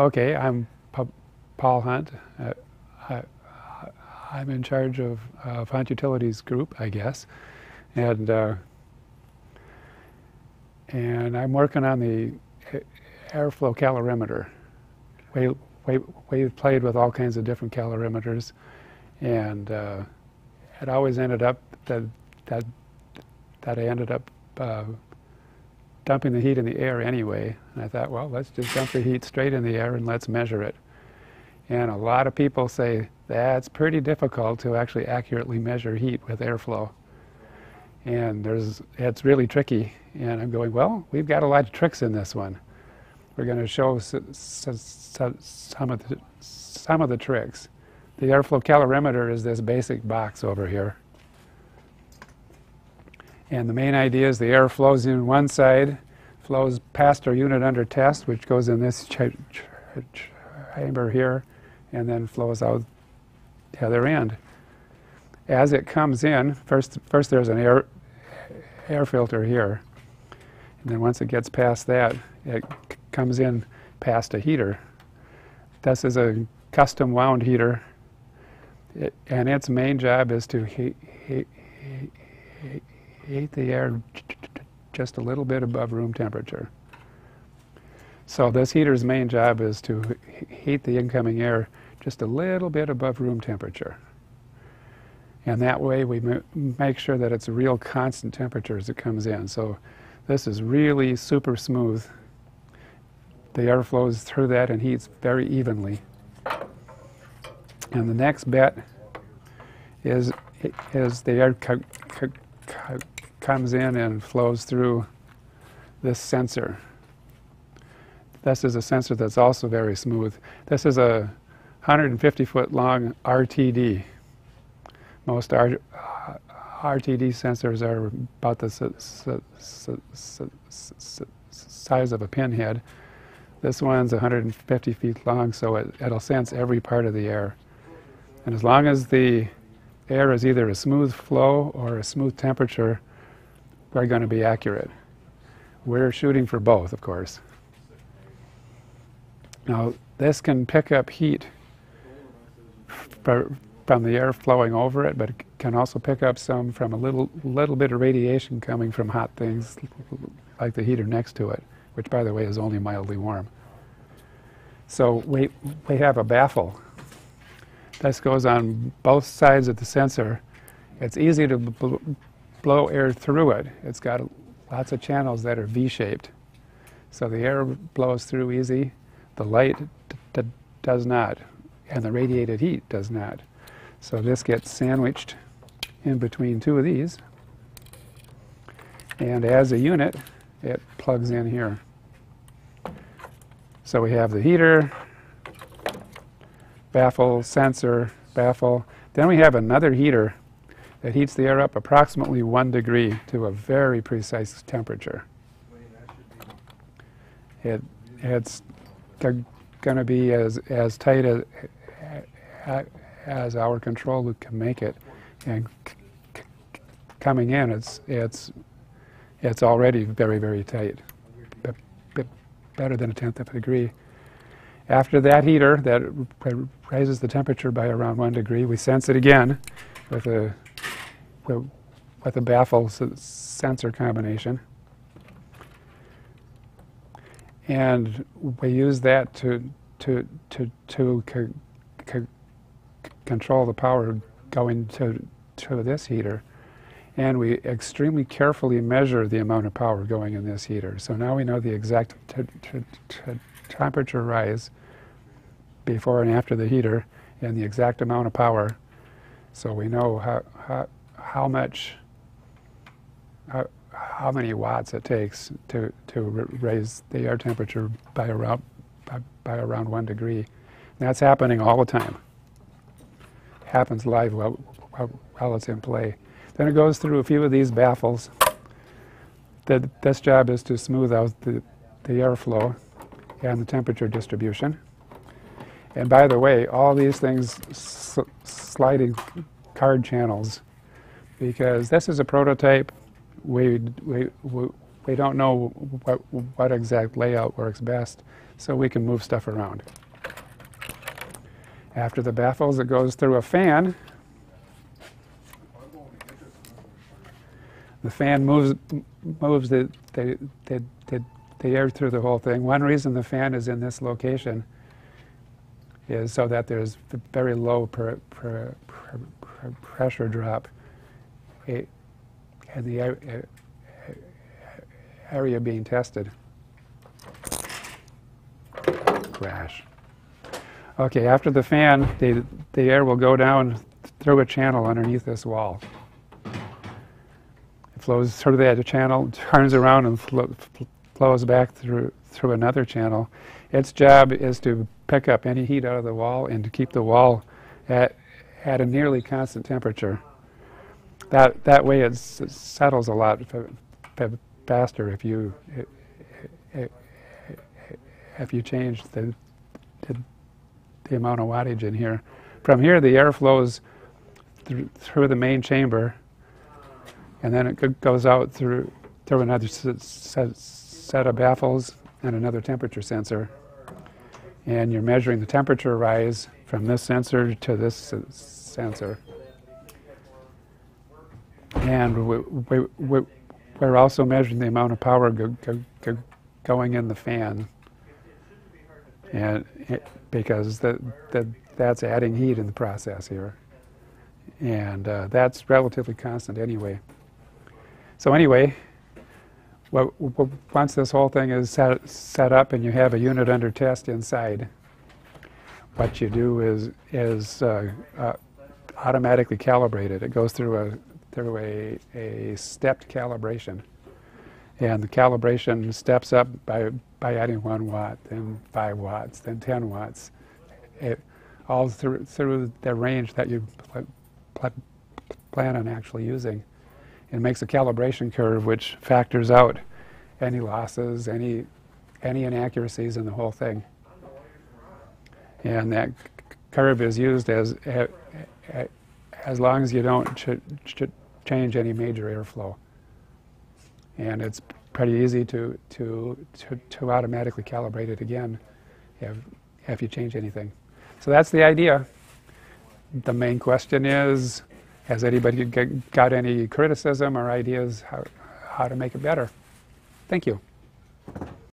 Okay, I'm Pa- Paul Hunt. Uh, I, I'm in charge of uh, Hunt Utilities Group, I guess, and uh, and I'm working on the airflow calorimeter. We, we, we've played with all kinds of different calorimeters, and uh, it always ended up that that that I ended up uh, dumping the heat in the air anyway. And I thought, well, let's just dump the heat straight in the air and let's measure it. And a lot of people say that's pretty difficult to actually accurately measure heat with airflow. And there's, it's really tricky. And I'm going, well, we've got a lot of tricks in this one. We're going to show some, of the, some of the tricks. The airflow calorimeter is this basic box over here. And the main idea is the air flows in one side, flows past our unit under test, which goes in this ch- ch- chamber here, and then flows out the other end. As it comes in, first, first there's an air, air filter here. And then once it gets past that, it comes in past a heater. This is a custom wound heater, it, and its main job is to heat, heat the air just a little bit above room temperature. So this heater's main job is to heat the incoming air just a little bit above room temperature. And that way we make sure that it's a real constant temperature as it comes in. So this is really super smooth. The air flows through that and heats very evenly. And the next bet is, is the air comes in and flows through this sensor. This is a sensor that's also very smooth. This is a 150 foot long RTD. Most R, uh, RTD sensors are about the size of a pinhead. This one's 150 feet long, so it, it'll sense every part of the air. And as long as the air is either a smooth flow or a smooth temperature, we're going to be accurate. We're shooting for both, of course. Now, this can pick up heat from the air flowing over it, but it can also pick up some from a little, little bit of radiation coming from hot things like the heater next to it, which, by the way, is only mildly warm. So we, we have a baffle. This goes on both sides of the sensor. It's easy to blow air through it. It's got lots of channels that are V-shaped. So the air blows through easy. The light does not, and the radiated heat does not. So this gets sandwiched in between two of these. And as a unit, it plugs in here. So we have the heater, baffle, sensor, baffle. Then we have another heater that heats the air up approximately one degree to a very precise temperature. It, it's going to be as, as tight as, as our control can make it. And coming in, it's, it's, it's already very, very tight, better than a tenth of a degree. After that heater, that raises the temperature by around one degree, we sense it again with a, with a baffle sensor combination. And we use that to, to, to, to co- co- control the power going to, to this heater. And we extremely carefully measure the amount of power going in this heater. So now we know the exact temperature rise before and after the heater and the exact amount of power. So we know how, how, how much, how, how many watts it takes to, to raise the air temperature by around, by, by around one degree. And that's happening all the time. It Happens live while, while, it's in play. Then it goes through a few of these baffles. The, this job is to smooth out the, the airflow and the temperature distribution. And by the way, all these things s- sliding card channels, because this is a prototype. We, we, we, we don't know what, what exact layout works best. so we can move stuff around. After the baffles, it goes through a fan. The fan moves moves the, the, the, the, air through the whole thing. One reason the fan is in this location is so that there's very low per, per, per pressure drop in the eh, area being tested. Crash. Okay, after the fan, the, the air will go down through a channel underneath this wall. It flows through that channel, turns around and flo- fl- flows back through, through another channel. Its job is to pick up any heat out of the wall and to keep the wall at, at a nearly constant temperature. That, that way it settles a lot fa- fa- faster if you, if you change the, the, the amount of wattage in here. From here, the air flows thr- through the main chamber, and then it go- goes out through through another set, set of baffles and another temperature sensor. And you're measuring the temperature rise from this sensor to this sensor. And we, we, we, we're also measuring the amount of power go, go, go, going in the fan. And it, because that, that, that's adding heat in the process here. And uh, that's relatively constant anyway. So anyway, well, once this whole thing is set, set up and you have a unit under test inside, what you do is, is uh, uh, automatically calibrate it. It goes through a, through a, a stepped calibration. And the calibration steps up by, by adding one watt, then five watts, then 10 watts. It, all through, through the range that you pl- pl- plan on actually using. It makes a calibration curve which factors out any losses, any, any inaccuracies in the whole thing. And that curve is used as, as long as you don't ch- ch- change any major airflow. And it's pretty easy to, to, to, to automatically calibrate it again if, if you change anything. So that's the idea. The main question is, has anybody got any criticism or ideas how, how to make it better? Thank you.